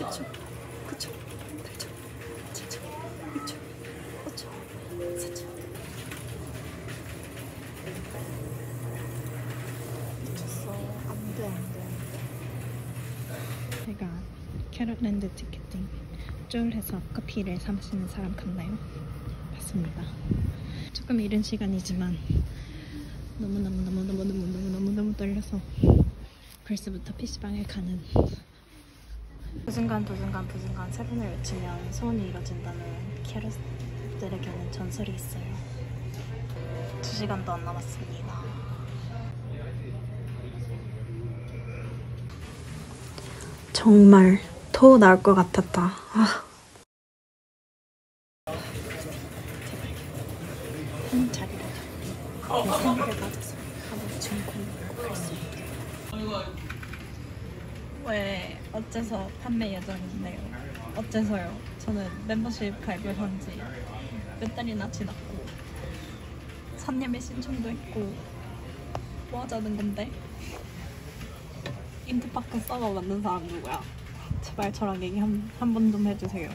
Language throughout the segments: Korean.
10초, 9초, 8초, 7초, 6초, 5초, 4초. 미쳤어. 안 돼, 안 돼. 제가 캐럿랜드 티켓팅 쫄 해서 커피를 사시는 사람 같나요? 맞습니다. 조금 이른 시간이지만 너무너무너무너무너무너무너무 너무 떨려서 벌써부터 PC방에 가는 부순간 부순간 부순간 세 번을 외치면 소원이 이뤄진다는 캐럿들에게는 전설이 있어요. 두 시간도 안 남았습니다. 정말 토 나올 것 같았다. 아. 한 자리를 잡고 내 생각을 맞아서 한번 증권을 갈수 있게. 왜 어째서 판매 예정인데요? 어째서요? 저는 멤버십 가입을 한지몇 달이나 지났고 산예매 신청도 했고 뭐 하자는 건데? 인트파크 서버 만든 사람 누구야? 제발 저랑 얘기 한, 한번좀 해주세요.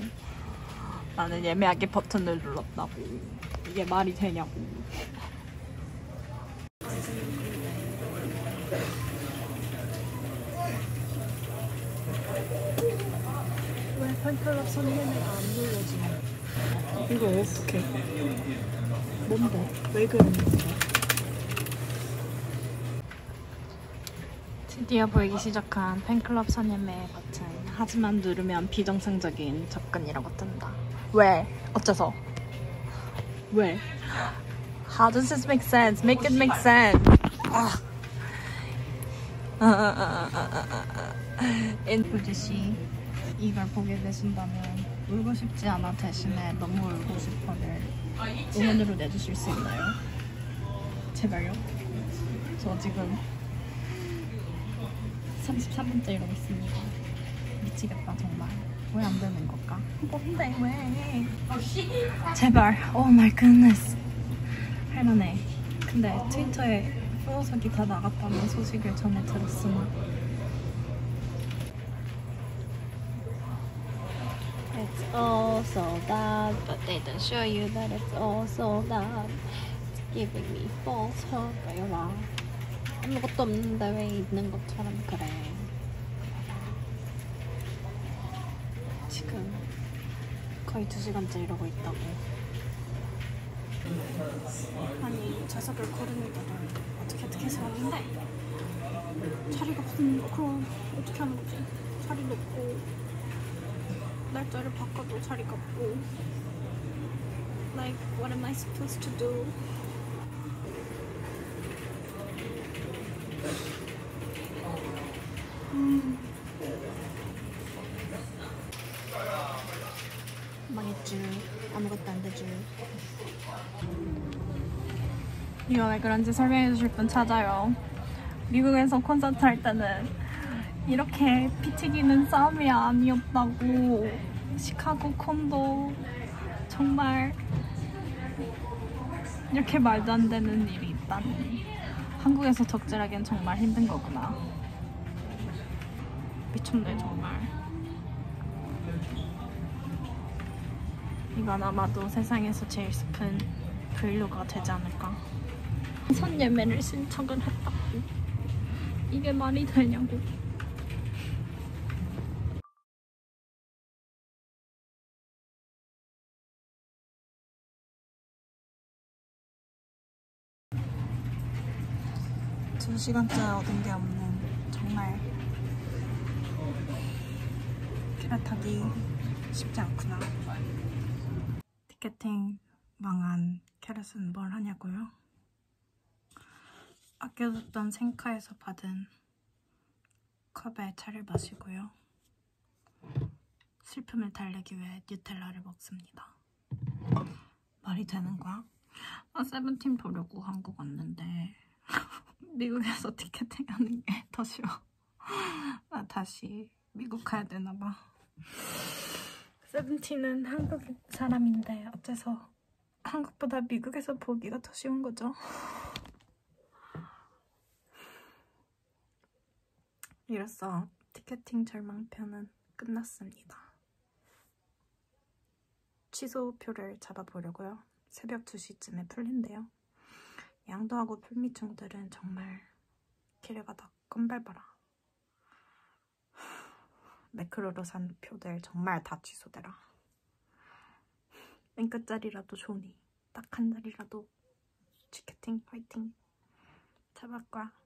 나는 예매하기 버튼을 눌렀다고. 이게 말이 되냐고. 왜 팬클럽 선예매가 안 눌러지냐? 이거 어떡해? 뭔데? 왜 그러는 거야? 드디어 보이기 시작한 팬클럽 선예매 버튼. 하지만 누르면 비정상적인 접근이라고 뜬다. 왜? 어째서? 왜? How does this make sense? Make it make sense. 아. 씨, 이걸 보게 되신다면 울고 싶지 않아 대신에 너무 울고 싶어를 음원으로 내주실 수 있나요? 제발요. 저 지금 33분째 이러고 있습니다. 미치겠다 정말. 왜 안 되는 걸까? 뭔데 왜? 제발. Oh my goodness. 할만해. 근데 트위터에 플로석이 다 나갔다는 소식을 전해 들었으나 It's all sold out, but they don't show you that it's all sold out. It's giving me false hope. 왜 와? 아무것도 없는데 왜 있는 것처럼 그래? 지금 거의 두 시간째 이러고 있다고. 아니 좌석을 고르는 거를 해서 하는데 자리가 없으면 그럼 어떻게 하는 거지? 자리 놓고 날짜를 바꿔도 자리가 없고 Like what am I supposed to do? 망했쥬 아무것도 안 되쥬 이거 왜 그런지 설명해 주실 분 찾아요. 미국에서 콘서트 할 때는 이렇게 피 튀기는 싸움이 아니었다고. 시카고 콘도 정말 이렇게 말도 안 되는 일이 있다니. 한국에서 적절하기엔 정말 힘든 거구나. 미쳤네 정말. 이건 아마도 세상에서 제일 슬픈 브이로그가 되지 않을까 선 예매를 신청을 했다고 이게 말이 되냐고. 두 시간째 얻은 게 없는 정말 캐럿 타기 쉽지 않구나. 티켓팅 망한 캐럿은 뭘 하냐고요? 아껴뒀던 생카에서 받은 컵에 차를 마시고요. 슬픔을 달래기 위해 뉴텔라를 먹습니다. 말이 되는 거야? 나 세븐틴 보려고 한국 왔는데 미국에서 티켓팅 하는 게 더 쉬워. 나 다시 미국 가야 되나 봐. 세븐틴은 한국 사람인데 어째서 한국보다 미국에서 보기가 더 쉬운 거죠? 이로써 티켓팅 절망편은 끝났습니다. 취소표를 잡아보려고요. 새벽 2시쯤에 풀린대요. 양도하고 풀미충들은 정말 길가다 껌밟아라. 매크로로 산 표들 정말 다 취소되라. 맨 끝자리라도 좋으니 딱한 자리라도 파이팅 잡을 거야.